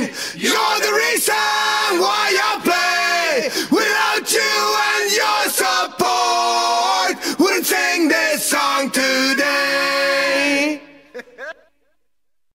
You're the reason why I play. Without you and your support, wouldn't sing this song today.